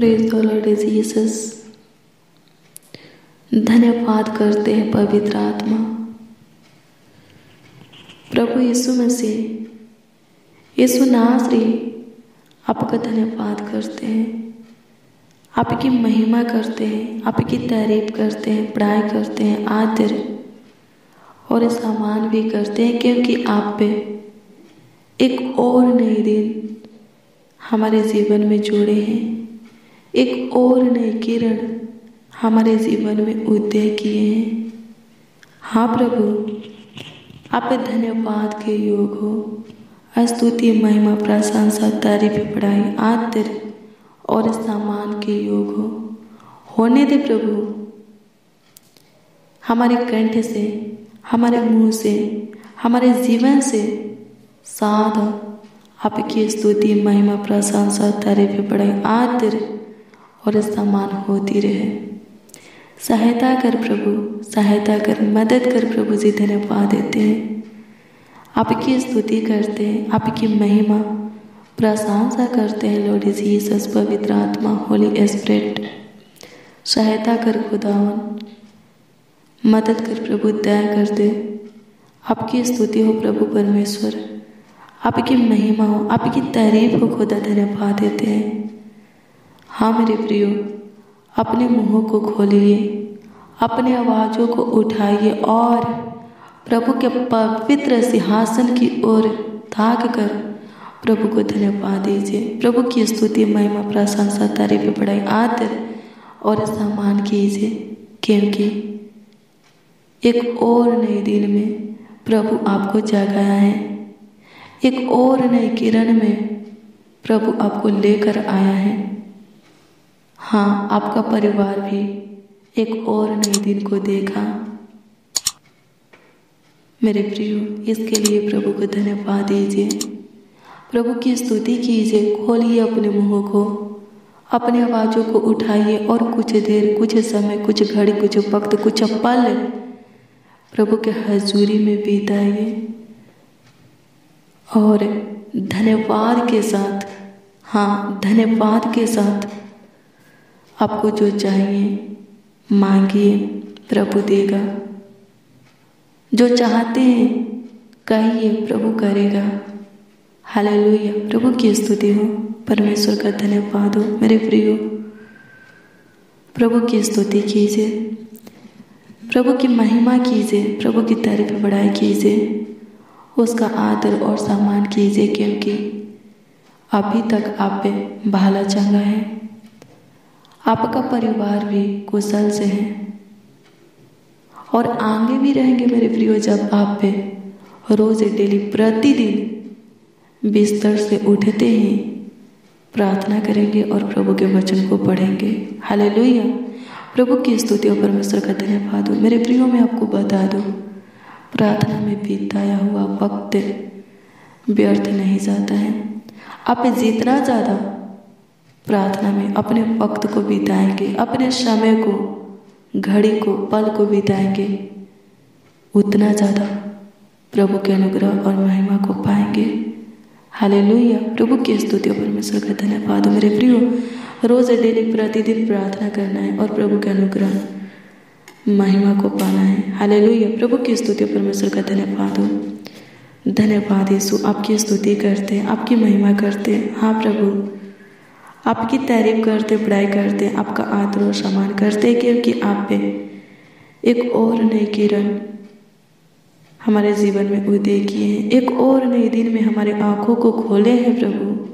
Praise Lord Jesus. धन्यवाद करते हैं पवित्र आत्मा। प्रभु यीशु मसीह, यीशु नासरी आपका धन्यवाद करते हैं। आपकी महिमा करते हैं, आपकी तारीफ़ करते हैं पढ़ाई करते हैं, आदर और सम्मान भी करते हैं, क्योंकि आप पे एक और नए दिन हमारे जीवन में जुड़े हैं। एक और नए किरण हमारे जीवन में उदय किए हैं। हाँ प्रभु आप धन्यवाद के योग हो। स्तुति महिमा, प्रशंसा, तारीफ़ पढ़ाई आदर और सामान के योग हो। होने दे प्रभु। हमारे कंठ से, हमारे मुँह से, हमारे जीवन से साध, आपकी स्तुति, महिमा, प्रशंसा, तारीफ़ पढ़ाई आदर और सम्मान होती रहे। सहायता कर प्रभु, सहायता कर, मदद कर प्रभु जी धन्यवाद देते हैं। आपकी स्तुति करते हैं, आपकी महिमा। प्रशंसा करते हैं, लॉर्ड जीसस पवित्र आत्मा, होली स्प्रिट। सहायता कर खुदावन। मदद कर प्रभु, दया कर दे। आपकी स्तुति हो प्रभु परमेश्वर। आपकी महिमा हो, आपकी तारीफ़ हो खुदा धन्यवाद देते हैं। हाँ मेरे प्रियो, अपने मुंहों को खोलिए, अपने आवाज़ों को उठाइए और प्रभु के पवित्र सिंहासन की ओर ताक कर प्रभु को धन्यवाद दीजिए। प्रभु की स्तुति, महिमा, प्रशंसा, तारीफ़ बढ़ाई आदर और सम्मान कीजिए, क्योंकि एक और नए दिन में प्रभु आपको जगाया है। एक और नए किरण में प्रभु आपको लेकर आया है। हाँ आपका परिवार भी एक और नए दिन को देखा। मेरे प्रियो, इसके लिए प्रभु को धन्यवाद दीजिए। प्रभु की स्तुति कीजिए, खोलिए अपने मुँह को, अपने आवाज़ों को उठाइए और कुछ देर, कुछ समय, कुछ घड़ी, कुछ वक्त, कुछ पल प्रभु के हजूरी में बीताइए। और धन्यवाद के साथ हाँ धन्यवाद के साथ आपको जो चाहिए, मांगिए, प्रभु देगा। जो चाहते हैं, कहिए, प्रभु करेगा। हालेलुया। प्रभु की स्तुति हो। परमेश्वर का धन्यवाद हो। मेरे प्रियो, प्रभु की स्तुति कीजिए। प्रभु की महिमा कीजिए। प्रभु की तारीफ़ बढ़ाई कीजिए। उसका आदर और सम्मान कीजिए, क्योंकि अभी तक आप पे भाला चंगा है। आपका परिवार भी कुशल से है। और आगे भी रहेंगे मेरे प्रियो, जब आप पे रोज डेली प्रतिदिन बिस्तर से उठते ही प्रार्थना करेंगे और प्रभु के वचन को पढ़ेंगे। हालेलुया। प्रभु की स्तुति और परमेश्वर का धन्यवाद हो। मेरे प्रियो, में आपको बता दो, प्रार्थना में बीताया हुआ वक्त व्यर्थ नहीं जाता है। आप जितना ज़्यादा प्रार्थना में अपने वक्त को बिताएँगे, अपने समय को, घड़ी को, पल को बिताएँगे। उतना ज़्यादा प्रभु के अनुग्रह और महिमा को पाएँगे। हालेलुया। प्रभु की स्तुति परमेश्वर का धन्यवाद मेरे प्रियो, रोज डेली प्रतिदिन प्रार्थना करना है और प्रभु के अनुग्रह, महिमा को पाना है। हालेलुया। प्रभु की स्तुति परमेश्वर का धन्यवाद हो। धन्यवाद यीशु, आपकी स्तुति करते हैं, आपकी महिमा करते हैं। हाँ प्रभु। आपकी तारीफ़ करते पढ़ाई करते, आपका आदर और सम्मान करते क्योंकि आप पे एक और नई किरण हमारे जीवन में उदय किए हैं। एक और नए दिन में हमारे आँखों को खोले हैं प्रभु।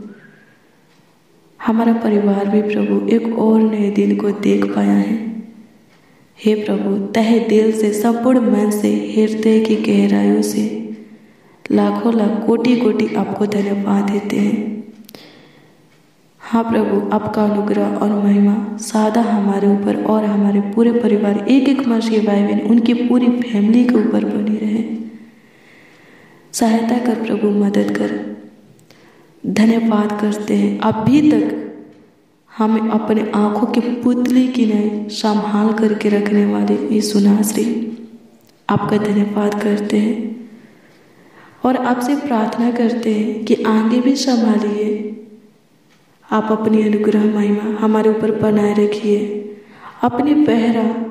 हमारा परिवार भी प्रभु एक और नए दिन को देख पाया है। हे प्रभु, तहे दिल से, संपूर्ण मन से, हृदय की गहराइयों से लाखों लाख कोटि कोटि आपको धन्यवाद देते हैं। हाँ प्रभु, आपका अनुग्रह और महिमा सादा हमारे ऊपर और हमारे पूरे परिवार एक एक मसीह भाई बहन उनकी पूरी फैमिली के ऊपर बनी रहे। सहायता कर प्रभु, मदद कर। धन्यवाद करते हैं। अभी तक हमें अपने आँखों के पुतली की नहीं संभाल करके रखने वाले ये सुनाश्री आपका धन्यवाद करते हैं। और आपसे प्रार्थना करते हैं कि आगे भी संभालिए। आप अपनी अनुग्रह महिमा हमारे ऊपर बनाए रखिए। अपने पहरा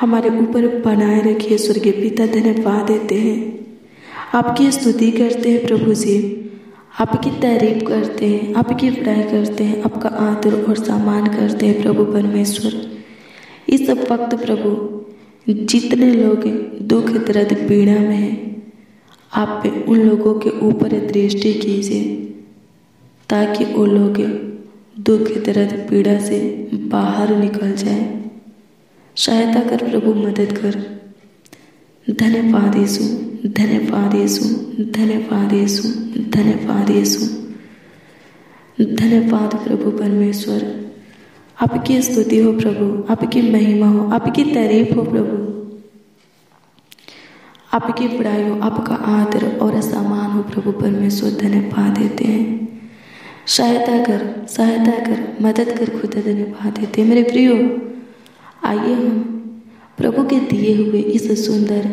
हमारे ऊपर बनाए रखिए। स्वर्गीय पिता, धन्यवाद देते हैं। आपकी स्तुति करते हैं प्रभु जी। आपकी तारीफ़ करते हैं, आपकी पढ़ाई करते हैं, आपका आदर और सम्मान करते हैं प्रभु परमेश्वर। इस वक्त प्रभु, जितने लोग दुख, दर्द, पीड़ा में हैं, आप उन लोगों के ऊपर दृष्टि कीजिए, ताकि वो लोग दुख दर्द पीड़ा से बाहर निकल जाए। सहायता कर प्रभु, मदद कर। धन्यवाद यीशु धन्यवाद यीशु धन्यवाद यीशु धन्यवाद यीशु। धन्यवाद प्रभु परमेश्वर। आपकी स्तुति हो प्रभु, आपकी महिमा हो, आपकी तारीफ़ हो प्रभु। आपकी बड़ाई हो, आपका आदर और सम्मान हो प्रभु परमेश्वर। धन्यवाद देते हैं। सहायता कर सहायता कर, मदद कर खुदा धन्यवाद देते मेरे प्रियो, आइए हम प्रभु के दिए हुए इस सुंदर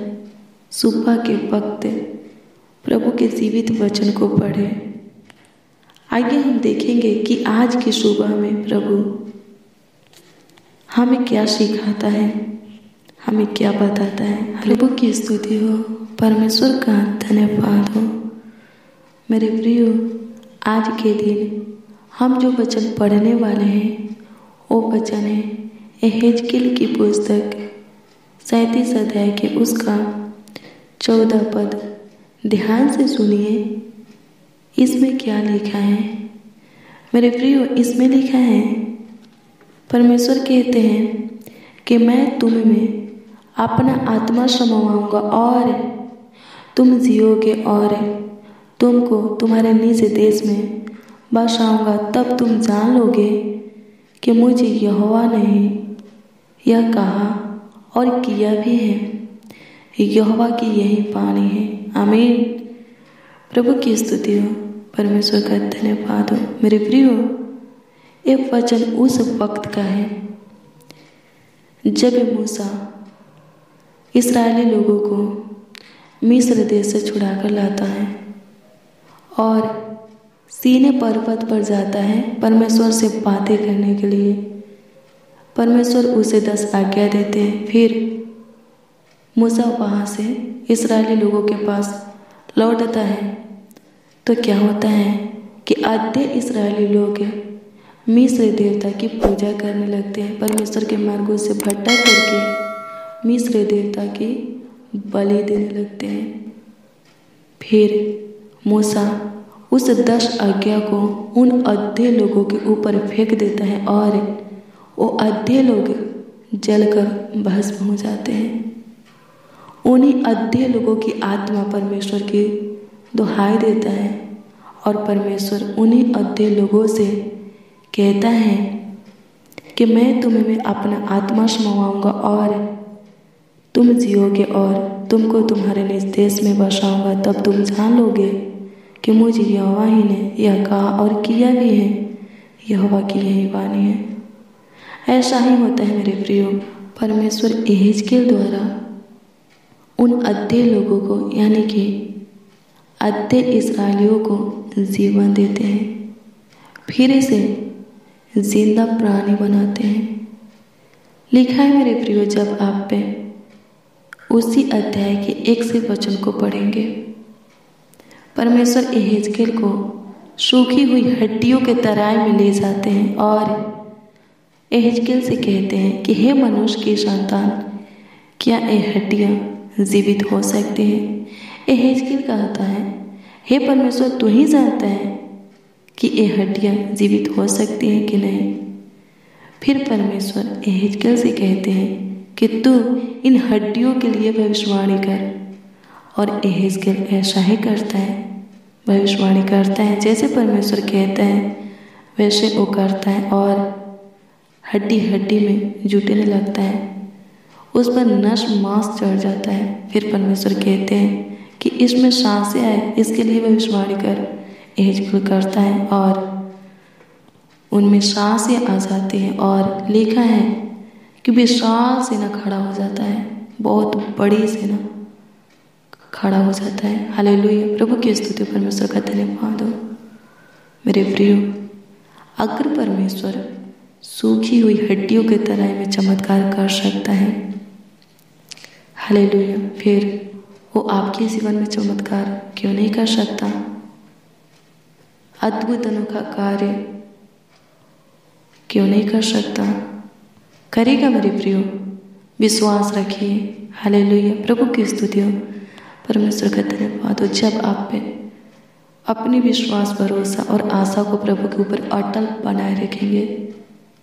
सुबह के वक्त प्रभु के जीवित वचन को पढ़े। आइए हम देखेंगे कि आज की सुबह में प्रभु हमें क्या सिखाता है, हमें क्या बताता है। प्रभु की स्तुति हो, परमेश्वर का धन्यवाद हो। मेरे प्रियो आज के दिन हम जो वचन पढ़ने वाले हैं, वो वचन है एहेजकिल की पुस्तक सैतीस अध्याय के उसका चौदह पद। ध्यान से सुनिए, इसमें क्या लिखा है? मेरे प्रियो, इसमें लिखा है, परमेश्वर कहते हैं कि मैं तुम में अपना आत्मा समवाऊँगा और तुम जियोगे और तुमको तुम्हारे निज देश में बसाऊँगा, तब तुम जान लोगे कि मुझे यहोवा ने यह कहा और किया भी है। यहोवा की यही पानी है। आमीन। प्रभु की स्तुति हो परमेश्वर का धन्यवाद हो। मेरे प्रियो ये वचन उस वक्त का है, जब मूसा इसराइली लोगों को मिस्र देश से छुड़ा कर लाता है। और सीने पर्वत पर जाता है परमेश्वर से बातें करने के लिए। परमेश्वर उसे दस आज्ञा देते हैं। फिर मूसा वहाँ से इसराइली लोगों के पास लौटता है। तो क्या होता है कि आधे इसराइली लोग मिस्र देवता की पूजा करने लगते हैं। परमेश्वर के मार्गों से भट्टा करके मिस्र देवता की बलि देने लगते हैं। फिर मूसा उस दस आज्ञा को उन अद्धे लोगों के ऊपर फेंक देता है और वो अद्धे लोग जलकर भस्म हो जाते हैं। उन्हीं अद्धे लोगों की आत्मा परमेश्वर की दुहाई देता है और परमेश्वर उन्हीं अद्धे लोगों से कहता है कि मैं तुम्हें में अपना आत्मा समाऊँगा और तुम जियोगे और तुमको तुम्हारे निज देश में बसाऊँगा, तब तुम जान लोगे कि मुझे यहोवा ही ने यह कहा और किया भी है। यहोवा की यही वाणी है। ऐसा ही होता है मेरे प्रियो, परमेश्वर एज के द्वारा उन अद्धे लोगों को, यानी कि अद्धे इसराइलियों को जीवन देते हैं। फिर इसे ज़िंदा प्राणी बनाते हैं। लिखा है मेरे प्रियो, जब आप पे उसी अध्याय के एक से वचन को पढ़ेंगे परमेश्वर एहेजकेल को सूखी हुई हड्डियों के तराई में ले जाते हैं और एहेजकेल से कहते हैं कि हे मनुष्य की संतान, क्या ये हड्डियाँ जीवित हो सकती हैं? एहेजकेल कहता है, हे परमेश्वर, तू ही जानता है कि ये हड्डियाँ जीवित हो सकती हैं कि नहीं? फिर परमेश्वर एहजकल से कहते हैं कि तू इन हड्डियों के लिए भविष्यवाणी कर। और एहजकल ऐसा ही करता है, भविष्यवाणी करता है, जैसे परमेश्वर कहता है, वैसे वो करता है और हड्डी हड्डी में जुटने लगता है। उस पर नश मांस चढ़ जाता है। फिर परमेश्वर कहते हैं कि इसमें साँसें आए, इसके लिए भविष्यवाणी कर एजकुल करता है और उनमें साँसें आ जाती हैं और लिखा है कि विशाल सेना खड़ा हो जाता है, बहुत बड़ी सेना। खड़ा हो जाता है। हाले प्रभु की स्तुति परमेश्वर का धन्यवाद हो मेरे प्रियो, अगर परमेश्वर, सूखी हुई हड्डियों के तरह में चमत्कार कर सकता है। हालेलुया। फिर वो आपके जीवन में चमत्कार क्यों नहीं कर सकता? अद्भुत अनोखा कार्य क्यों नहीं कर सकता? करेगा मेरे प्रियो, विश्वास रखिए। हालेलुया। प्रभु की स्तुति हो परमेश्वर का धन्यवाद हो। जब आप पे अपनी विश्वास, भरोसा और आशा को प्रभु के ऊपर अटल बनाए रखेंगे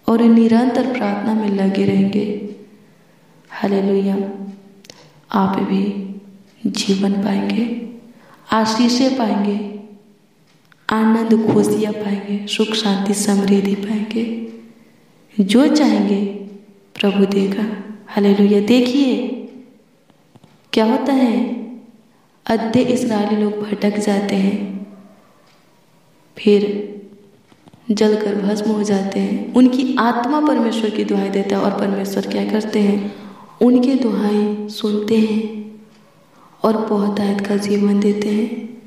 और निरंतर प्रार्थना में लगे रहेंगे, हालेलुया, आप भी जीवन पाएँगे, आशीषें पाएँगे, आनंद, खुशियाँ पाएँगे, सुख, शांति, समृद्धि पाएँगे, जो चाहेंगे प्रभु देगा। हालेलुया, देखिए, क्या होता है? अद्य इसराइली लोग भटक जाते हैं। फिर जलकर भस्म हो जाते हैं। उनकी आत्मा परमेश्वर की दुआई देता है और परमेश्वर क्या करते हैं? उनके दुआई सुनते हैं और बहुतायत का जीवन देते हैं।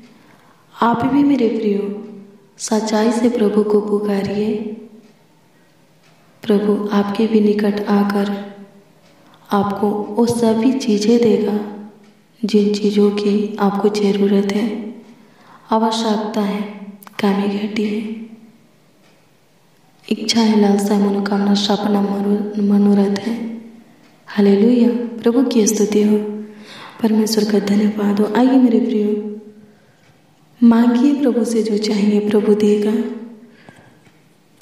आप भी मेरे प्रियो, सच्चाई से प्रभु को पुकारिए। प्रभु आपके भी निकट आकर आपको वो सभी चीज़ें देगा। जिन चीज़ों की आपको ज़रूरत है आवश्यकता है, कामी घटी है इच्छा है लालसा, मनोकामना, सपना मनोरथ है। हालेलुया। प्रभु की स्तुति हो। परमेश्वर का धन्यवाद हो। आइए मेरे प्रियो, मांगिए प्रभु से जो चाहिए, प्रभु देगा।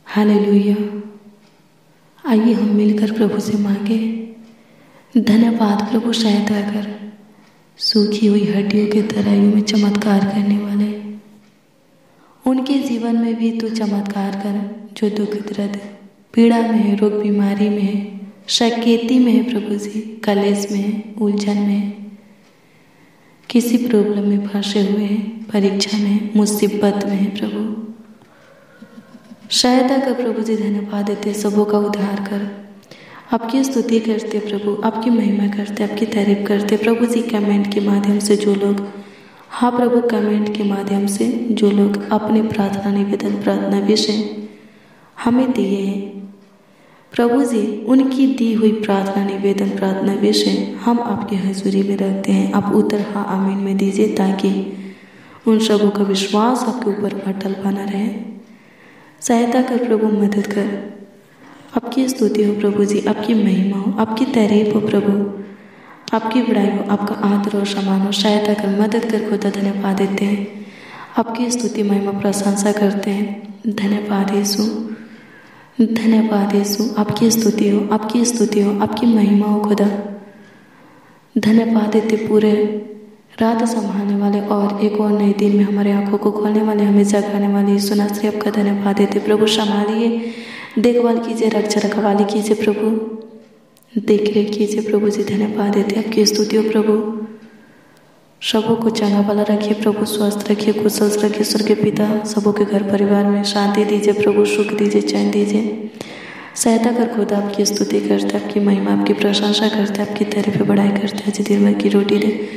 हालेलुया। आइए हम मिलकर प्रभु से मांगे। धन्यवाद प्रभु सहायता कर सूखी हुई हड्डियों के तराइयों में चमत्कार करने वाले। उनके जीवन में भी तू चमत्कार कर, जो दुख दर्द पीड़ा में है रोग बीमारी में है शकेती में है प्रभु जी, कलेश में है उलझन में। है किसी प्रॉब्लम में फंसे हुए हैं, परीक्षा में, मुसीबत में है प्रभु। सहायता का प्रभु जी धन्यवाद देते, सबों का उद्धार कर आपकी स्तुति करते प्रभु, आपकी महिमा करते, आपकी तारीफ़ करते। प्रभु जी कमेंट के माध्यम से जो लोग हाँ प्रभु कमेंट के माध्यम से जो लोग अपने प्रार्थना निवेदन, प्रार्थना विषय हमें दिए हैं, प्रभु जी, उनकी दी हुई प्रार्थना निवेदन, प्रार्थना विषय हम आपकी हजूरी में रखते हैं। आप उत्तर हाँ आमीन में दीजिए ताकि उन सबों का विश्वास आपके ऊपर अटल बना रहे। सहायता कर प्रभु, मदद कर। आपकी स्तुति हो प्रभु जी, आपकी महिमा हो, आपकी तारीफ़ हो प्रभु। आपकी बड़ाई हो, आपका आदर और समान हो, सहायता कर, मदद कर, खुदा धन्यवाद देते हैं। आपकी स्तुति, महिमा, प्रशंसा करते हैं। धन्यवाद यीशु। धन्यवाद यीशु। आपकी स्तुति हो, आपकी स्तुति हो, आपकी महिमा हो खुदा। धन्यवाद देते पूरे रात संभालने वाले और एक और नए दिन में हमारे आँखों को खोलने वाले, हमें जगाने वाले यीशु नासरी, आपका धन्यवाद देते। प्रभु संभालिए देखभाल कीजिए रक्षा रखवाली कीजिए प्रभु। देख रेख कीजिए प्रभु, जी धन्यवाद देते आपकी स्तुति हो प्रभु। सबों को चंगा वाला रखिए प्रभु, स्वस्थ रखिए, कुशल रखिए स्वर्ग के पिता। सबों के घर परिवार में शांति दीजिए प्रभु, सुख दीजिए, चैन दीजिए। सहायता कर खुद आपकी स्तुति करते आपकी महिमा, आपकी प्रशंसा करते आपकी तारीफ़ बढ़ाई करते आज दिन भर की रोटी दे।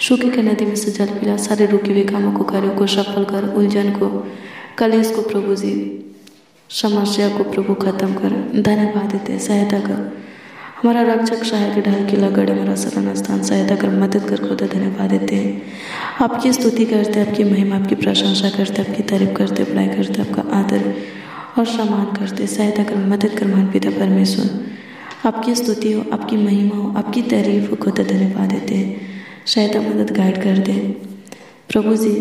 सूखे के नदी में से जल पिला, सारे रुके हुए कामों को कार्यों को सफल कर, उलझन को, कलेश को प्रभु जी। समस्या को प्रभु खत्म कर, धन्यवाद देते सहायता कर। हमारा रक्षक सहायक ढाल किला गढ़ हमारा शरण स्थान सहायता कर, मदद कर, खुदा धन्यवाद देते हैं। आपकी स्तुति करते आपकी महिमा, आपकी प्रशंसा करते आपकी तारीफ़ करते पढ़ाई करते आपका आदर और सम्मान करते सहायता कर, मदद कर मान पिता परमेश्वर। आपकी स्तुति हो, आपकी महिमा हो, आपकी तारीफ़ हो, खुदा धन्यवाद देते हैं। सहायता, मदद गाइड कर दे प्रभु जी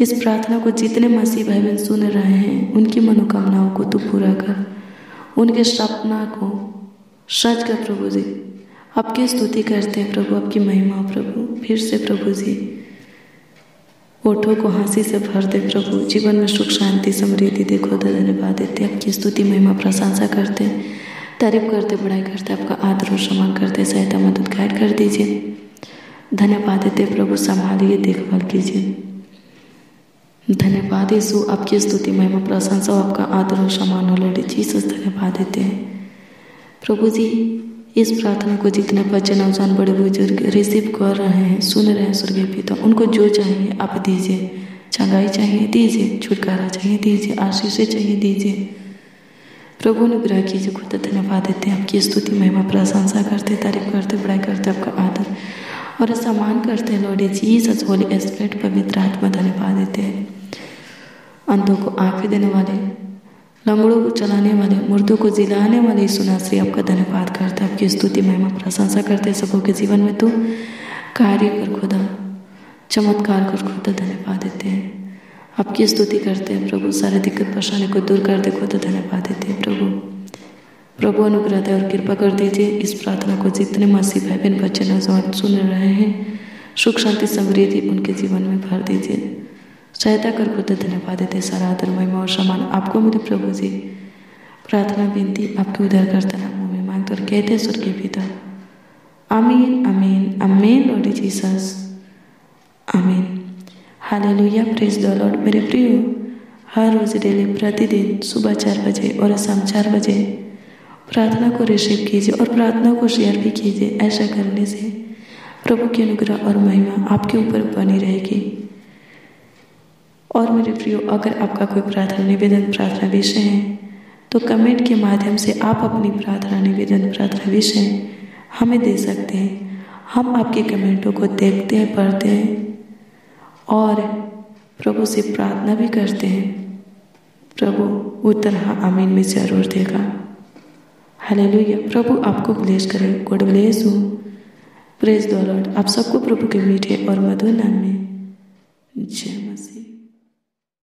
इस प्रार्थना को जितने मसीह भाई बहन सुन रहे हैं, उनकी मनोकामनाओं को तू पूरा कर। उनके सपना को सच कर प्रभु जी। आपकी स्तुति करते हैं प्रभु आपकी महिमा प्रभु। फिर से प्रभु जी, ओठों को हँसी से भर दे प्रभु। जीवन में सुख, शांति, समृद्धि देखो धन्यवाद देते आपकी स्तुति, महिमा, प्रशंसा करते तारीफ़ करते बढ़ाई करते आपका आदर और सम्मान करते सहायता, मदद गाइड कर दीजिए। धन्यवाद देते प्रभु, संभालिए, देखभाल कीजिए। धन्यवाद यीशु, आपकी स्तुति, महिमा, प्रशंसा आपका आदर और सम्मान हो, लड़े। जीसस, धन्यवाद देते हैं। प्रभु जी, इस प्रार्थना को जितने बच्चे, नौजवान, बड़े बुज़ुर्ग रिसीव कर रहे हैं, सुन रहे हैं, स्वर्गीय पिता, उनको जो चाहिए, आप दीजिए। चंगाई चाहिए, दीजिए। छुटकारा चाहिए, दीजिए। आशीष चाहिए, दीजिए। प्रभु, अनुग्रह कीजिए, खुद धन्यवाद देते हैं। आपकी स्तुति, महिमा, प्रशंसा करते तारीफ़ करते बड़ाई करते आपका आदर और सम्मान करते हैं, लॉर्ड। जीसस, होली स्पिरिट पवित्र आत्मा, धन्यवाद देते हैं। अंधों को आँखें देने वाले, लंगड़ों को चलाने वाले, मुर्दों को जिलाने वाले, यीशु आपका धन्यवाद करते हैं। आपकी स्तुति, महिमा, प्रशंसा करते हैं सबों के जीवन में। तो कार्य कर खुदा, चमत्कार कर खुदा, धन्यवाद देते हैं। आपकी स्तुति करते हैं प्रभु, सारे दिक्कत परेशानी को दूर कर दे खुदा, धन्यवाद देते हैं प्रभु। प्रभु, अनुग्रह दे और कृपा कर दीजिए, इस प्रार्थना को जितने मासी भाई बहन बच्चे नौजवान सुन रहे हैं, सुख, शांति, समृद्धि उनके जीवन में भर दीजिए। सहायता कर खुद धन्यवाद देते सारा आदर, महिमा और सम्मान आपको मेरे प्रभु जी। प्रार्थना, विनती आपके उधर करता नामों में मांगते और कहते स्वर्गीय पिता। Amen amen amen Lord Jesus amen hallelujah praise the Lord मेरे प्रियो, हर रोज डेली, प्रतिदिन सुबह चार बजे और शाम चार बजे प्रार्थना को रिसीव कीजिए और प्रार्थना को शेयर भी कीजिए, ऐसा करने से प्रभु की अनुग्रह और महिमा आपके ऊपर बनी रहेगी। और मेरे प्रियो, अगर आपका कोई प्रार्थना, निवेदन, प्रार्थना विषय है तो कमेंट के माध्यम से आप अपनी प्रार्थना, निवेदन, प्रार्थना विषय हमें दे सकते हैं। हम आपके कमेंटों को देखते हैं, पढ़ते हैं और प्रभु से प्रार्थना भी करते हैं। प्रभु, उत्तर हाँ अमीन में ज़रूर देगा। हालेलुया प्रभु आपको ब्लेस करे, गुड ब्लेस हूँ। प्रेज द लॉर्ड आप सबको प्रभु के मीठे और मधुर नाम में जय।